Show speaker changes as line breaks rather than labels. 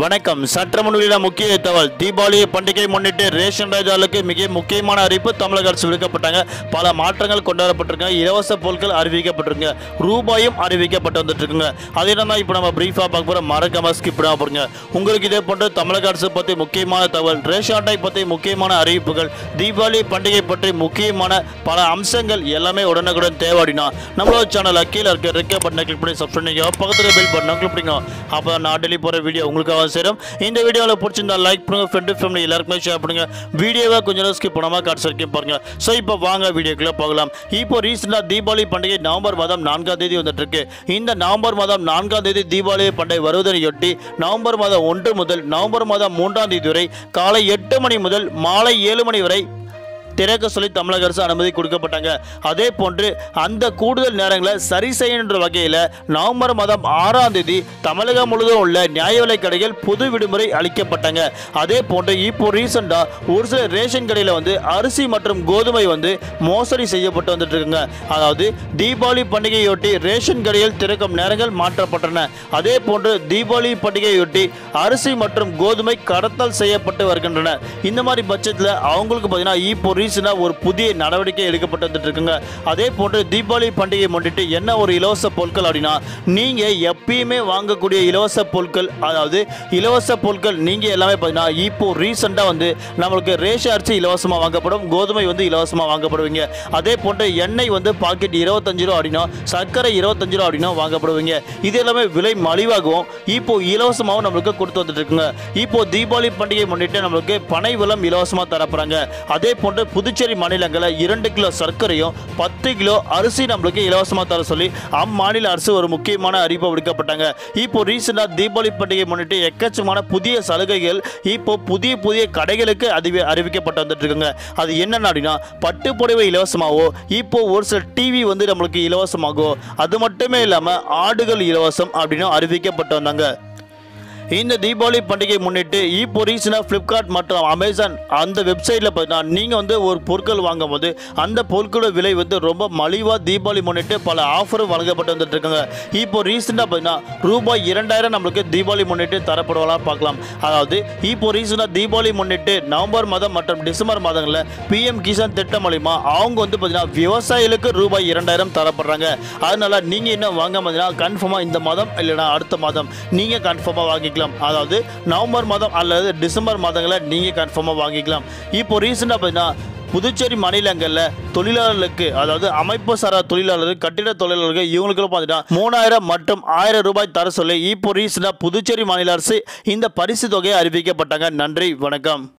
வணக்கம். சட்டமன்ற முக்கிய தகவல். தீபாவளி பண்டிகை முன்னிட்டு ரேஷன் ராஜாவுக்கு மிக முக்கியமான அறிவிப்பு தமிழக அரசு விடுக்கப்பட்டாங்க. பல மாற்றங்கள் கொண்டாடப்பட்டிருக்காங்க இலவச பொருட்கள் அறிவிக்கப்பட்டிருங்க ரூபாயும் அறிவிக்கப்பட்டு வந்துட்டுருக்குங்க. அதே அது இப்போ நம்ம பிரீஃபாக பார்க்க போகிறோம் மறக்காம ஸ்கிப் பண்ண போகிறோங்க உங்களுக்கு இதே போன்று தமிழக அரசு பற்றி முக்கியமான தகவல் ரேஷன் அட்டை பற்றி முக்கியமான அறிவிப்புகள் தீபாவளி பண்டிகை பற்றி முக்கியமான பல அம்சங்கள் எல்லாமே உடனுக்குடன் தேவைடினா நம்மளோட சேனல் கீழே இருக்க ரெக்க பட்டனை கிளிக் பண்ணி சப்ஸ்கிரைப் பண்ணிக்கோ பக்கத்தில் பில் பட்டனை கிளிக் பண்ணிக்கோ அப்போ நான் டெய்லி போகிற வீடியோ உங்களுக்காக சேரும். இந்த வீடியோவில் பிடிச்சிருந்தா லைக் பண்ணுங்கள் ஃப்ரெண்டு ஃபேமிலி எல்லாருக்குமே ஷேர் பண்ணுங்க. வீடியோவை கொஞ்சம் நேரம் ஸ்கிப் பண்ணாமல் காட்சி வரைக்கும் பாருங்கள் ஸோ இப்போ வாங்க வீடியோக்குள்ளே போகலாம். இப்போ ரீசெண்டாக தீபாவளி பண்டிகை நவம்பர் மாதம் நான்காம் தேதி வந்துட்டுருக்கு. இந்த நவம்பர் மாதம் நான்காம் தேதி தீபாவளி பண்டிகை வருவதனையொட்டி நவம்பர் மாதம் ஒன்று முதல் நவம்பர் மாதம் மூன்றாம் தேதி வரை காலை எட்டு மணி முதல் மாலை ஏழு மணி வரை திறக்க சொல்லி தமிழக அரசு அனுமதி கொடுக்கப்பட்டாங்க. அதே போன்று அந்த கூடுதல் நேரங்களை சரி செய்யணுன்ற வகையில் நவம்பர் மாதம் ஆறாம் தேதி தமிழகம் முழுவதும் உள்ள நியாய விலை கடைகள் பொது விடுமுறை அளிக்கப்பட்டாங்க. அதே போன்று இப்போ ரீசெண்டாக ஒரு சில ரேஷன் கடையில் வந்து அரிசி மற்றும் கோதுமை வந்து மோசடி செய்யப்பட்டு வந்துட்டு இருக்குங்க அதாவது தீபாவளி பண்டிகையொட்டி ரேஷன் கடையில் திறக்கும் நேரங்கள் மாற்றப்பட்டன. அதே போன்று தீபாவளி பண்டிகையொட்டி அரிசி மற்றும் கோதுமை கடத்தல் செய்யப்பட்டு வருகின்றன. இந்த மாதிரி பட்சத்தில் அவங்களுக்கு பார்த்தீங்கன்னா இப்போ ரீசனாக ஒரு புதிய நடவடிக்கை எடுக்கப்பட்டு வந்துட்டு இருக்குங்க அதே போன்று தீபாவளி பண்டிகை முன்னிட்டு என்ன ஒரு இலவச பொருட்கள் அப்படின்னா நீங்கள் எப்பயுமே வாங்கக்கூடிய இலவச பொருட்கள் அதாவது இலவச பொருட்கள் நீங்கள் எல்லாமே பார்த்தீங்கன்னா இப்போ ரீசெண்டாக வந்து நம்மளுக்கு ரேஷ அரிசி இலவசமாக வாங்கப்படும் கோதுமை வந்து இலவசமாக வாங்கப்படுவீங்க. அதே போன்று எண்ணெய் வந்து பாக்கெட் இருபத்தஞ்சு ரூபா அப்படின்னா சர்க்கரை இருபத்தஞ்சு ரூபா அப்படின்னா வாங்கப்படுவீங்க. இது எல்லாமே விலை மலிவாகவும் இப்போ இலவசமாகவும் நம்மளுக்கு கொடுத்து வந்துட்டு இருக்குங்க இப்போ தீபாவளி பண்டிகை முன்னிட்டு நம்மளுக்கு பனை விலம் இலவசமாக தரப்படுறாங்க அதே போன்று புதுச்சேரி மாநிலங்களில் இரண்டு கிலோ சர்க்கரையும் பத்து கிலோ அரிசி நம்மளுக்கு இலவசமாக தர சொல்லி அம்மாநில அரசு ஒரு முக்கியமான அறிவிப்பு விடுக்கப்பட்டாங்க. இப்போ ரீசெண்டாக தீபாவளி பண்டிகை முன்னிட்டு எக்கச்சமான புதிய சலுகைகள் இப்போ புதிய புதிய கடைகளுக்கு அறிவி அறிவிக்கப்பட்டு வந்துட்டு இருக்குங்க அது என்னென்ன அப்படின்னா பட்டு புடவை இலவசமாகவோ இப்போ ஒரு சில டிவி வந்து நம்மளுக்கு இலவசமாகவோ அது மட்டுமே இல்லாமல் ஆடுகள் இலவசம் அப்படின்னு அறிவிக்கப்பட்டு வந்தாங்க. இந்த தீபாவளி பண்டிகை முன்னிட்டு இப்போ ரீசனாக ஃப்ளிப்கார்ட் மற்றும் அமேசான் அந்த வெப்சைட்டில் பார்த்தீங்கன்னா நீங்கள் வந்து ஒரு பொருட்கள் வாங்கும்போது அந்த பொருட்களோட விலை வந்து ரொம்ப மலிவாக தீபாவளி முன்னிட்டு பல ஆஃபரும் வழங்கப்பட்டு வந்துட்டு இருக்காங்க. இப்போ ரீசெண்டாக பார்த்தீங்கன்னா ரூபாய் இரண்டாயிரம் நம்மளுக்கு தீபாவளி முன்னிட்டு தரப்படுவலாம் பார்க்கலாம். அதாவது இப்போ ரீசனாக தீபாவளி முன்னிட்டு நவம்பர் மாதம் மற்றும் டிசம்பர் மாதங்களில் பிஎம் கிசான் திட்டம் மூலிமா அவங்க வந்து பார்த்தீங்கன்னா விவசாயிகளுக்கு ரூபாய் இரண்டாயிரம் தரப்படுறாங்க. அதனால நீங்கள் என்ன வாங்க பார்த்தீங்கன்னா கன்ஃபார்மாக இந்த மாதம் இல்லைனா அடுத்த மாதம் நீங்கள் கன்ஃபார்மாக வாங்கிக்கலாம். அதாவது நவம்பர் மாதம் அல்லது டிசம்பர் மாதங்களில் நீங்கள் கன்ஃபார்மாக வாங்கிக்கலாம். இப்போ ரீசெண்டாக பார்த்தீங்கன்னா புதுச்சேரி மாநிலங்களில் தொழிலாளர்களுக்கு அதாவது அமைப்பு சாரா தொழிலாளர்கள் கட்டிட தொழிலாளர்கள் இவங்களுக்கு பார்த்தீங்கன்னா மூணாயிரம் மற்றும் ஆயிரம் ரூபாய் தர சொல்லி இப்போ ரீசெண்டாக புதுச்சேரி மாநில அரசு இந்த பரிசு தொகையை அறிவிக்கப்பட்டாங்க. நன்றி வணக்கம்.